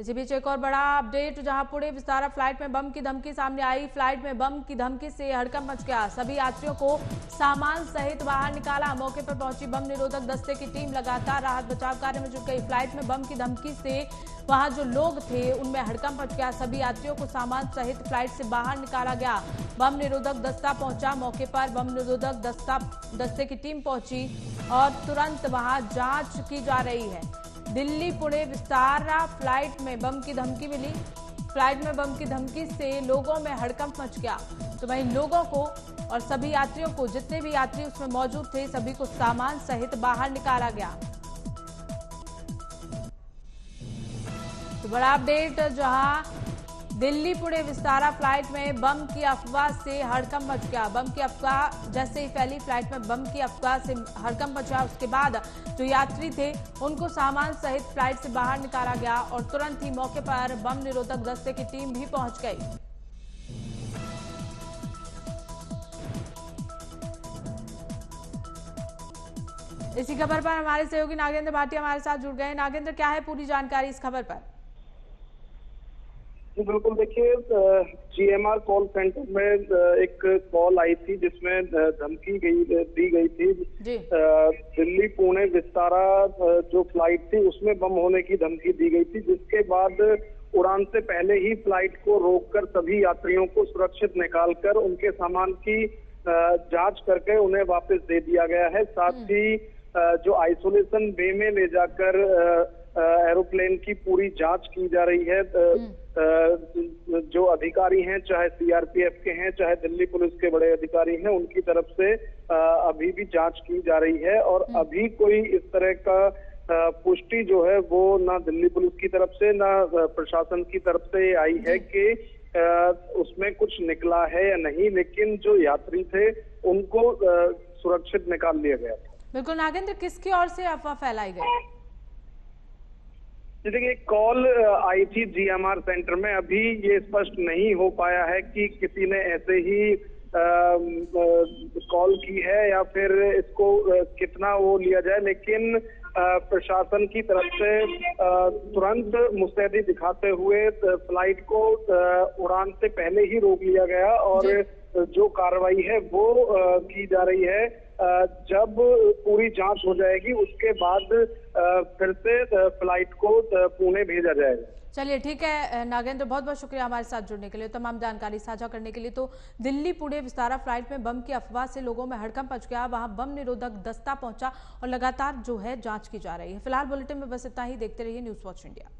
इसी बीच एक और बड़ा अपडेट जहाँ पुणे विस्तारा फ़्लाइट में बम की धमकी सामने आई। फ़्लाइट में बम की धमकी से हड़कंप मच गया। सभी यात्रियों को सामान सहित बाहर निकाला। मौके पर पहुँची बम निरोधक दस्ते की टीम लगातार राहत बचाव कार्य में जुट गई। फ़्लाइट में बम की धमकी से वहाँ जो लोग थे, उनमें हड़कंप मच गया। सभी यात्रियों को सामान सहित फ़्लाइट से बाहर निकाला गया। बम निरोधक दस्ता पहुँचा। मौके पर बम निरोधक दस्ता, दस्ते की टीम पहुँची और तुरंत वहाँ जाँच की जा रही है। दिल्ली, पुणे विस्तारा फ़्लाइट में बम की धमकी मिली। फ़्लाइट में बम की धमकी से लोगों में हड़कंप मच गया। तो वहीं लोगों को और सभी यात्रियों को, जितने भी यात्री उसमें मौजूद थे, सभी को सामान सहित बाहर निकाला गया। तो बड़ा अपडेट, जहाँ दिल्ली पुणे विस्तारा फ़्लाइट में बम की अफवाह से हड़कंप मच गया। बम की अफवाह, जैसे ही फैली फ़्लाइट में बम की अफवाह से हड़कंप मचा उसके बाद जो यात्री थे, उनको सामान सहित फ़्लाइट से बाहर निकाला गया और तुरंत ही मौके पर बम निरोधक दस्ते की टीम भी पहुँच गई। इसी खबर पर हमारे सहयोगी नागेंद्र भाटिया हमारे साथ जुड़ गए। नागेंद्र, क्या है पूरी जानकारी इस खबर पर? जी बिल्कुल। देखिए जीएमआर कॉल सेंटर में एक कॉल आई थी जिसमें धमकी गई दी गई थी। दिल्ली पुणे विस्तारा जो फ़्लाइट थी उसमें बम होने की धमकी दी गई थी जिसके बाद उड़ान से पहले ही फ़्लाइट को रोककर सभी यात्रियों को सुरक्षित निकालकर उनके सामान की जाँच करके उन्हें वापस दे दिया गया है। साथ ही जो आइसोलेशन बे में ले जाकर एरोप्लेन की पूरी जाँच की जा रही है। जो अधिकारी हैं चाहे सीआरपीएफ के हैं चाहे दिल्ली पुलिस के बड़े अधिकारी हैं उनकी तरफ़ से अभी भी जाँच की जा रही है और अभी कोई इस तरह का पुष्टि जो है वो ना दिल्ली पुलिस की तरफ़ से ना प्रशासन की तरफ़ से आई है कि उसमें कुछ निकला है या नहीं लेकिन जो यात्री थे उनको सुरक्षित निकाल लिया गया था। बिल्कुल नागेंद्र किसकी ओर से अफवाह फैलाई गई? देखिए एक कॉल आई थी जीएमआर सेंटर में अभी ये स्पष्ट नहीं हो पाया है कि किसी ने ऐसे ही कॉल की है या फिर इसको कितना वो लिया जाए लेकिन प्रशासन की तरफ़ से तुरंत मुस्तैदी दिखाते हुए फ़्लाइट को उड़ान से पहले ही रोक लिया गया और जो। कार्रवाई है वो की जा रही है। जब पूरी जाँच हो जाएगी, उसके बाद फिर से फ़्लाइट को पुणे भेजा जाएगा। चलिए, ठीक है नागेंद्र बहुत बहुत शुक्रिया हमारे साथ जुड़ने के लिए, तमाम जानकारी साझा करने के लिए। तो दिल्ली, पुणे विस्तारा फ़्लाइट में बम की अफवाह से लोगों में हड़कंप पच गया, वहाँ बम निरोधक दस्ता पहुँचा और लगातार जो है जाँच की जा रही है। फ़िलहाल बुलेटिन में बस इतना ही, देखते रहिए न्यूज़ वॉच इंडिया